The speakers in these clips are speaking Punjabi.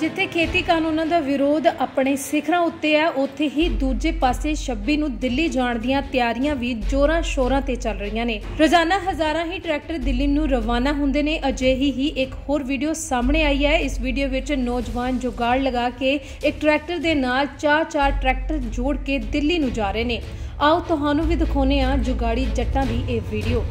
ਜਿੱਥੇ ਖੇਤੀ ਕਾਨੂੰਨਾਂ ਦਾ ਵਿਰੋਧ ਆਪਣੇ ਸਿਖਰਾਂ ਉੱਤੇ ਹੈ, ਉੱਥੇ ਹੀ ਦੂਜੇ ਪਾਸੇ 26 ਨੂੰ ਦਿੱਲੀ ਜਾਣ ਦੀਆਂ ਤਿਆਰੀਆਂ ਵੀ ਜੋਰਾਂ ਸ਼ੋਰਾਂ ਤੇ ਚੱਲ ਰਹੀਆਂ ਨੇ। ਰੋਜ਼ਾਨਾ ਹਜ਼ਾਰਾਂ ਹੀ ਟਰੈਕਟਰ ਦਿੱਲੀ ਨੂੰ ਰਵਾਨਾ ਹੁੰਦੇ ਨੇ, ਅਜਿਹੀ ਹੀ ਇੱਕ ਹੋਰ ਵੀਡੀਓ ਸਾਹਮਣੇ ਆਈ ਹੈ। ਇਸ ਵੀਡੀਓ ਵਿੱਚ ਨੌਜਵਾਨ ਜੁਗਾੜ ਲਗਾ ਕੇ ਇੱਕ ਟਰੈਕਟਰ ਦੇ ਨਾਲ ਚਾਰ ਚਾਰ ਟਰੈਕਟਰ ਜੋੜ ਕੇ ਦਿੱਲੀ ਨੂੰ ਜਾ ਰਹੇ ਨੇ। ਆਓ ਤੁਹਾਨੂੰ ਵੀ ਦਿਖਾਉਂਦੇ ਹਾਂ ਜੁਗਾੜੀ ਜੱਟਾਂ ਦੀ ਇਹ video.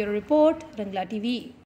Bureau Report, Rangla TV.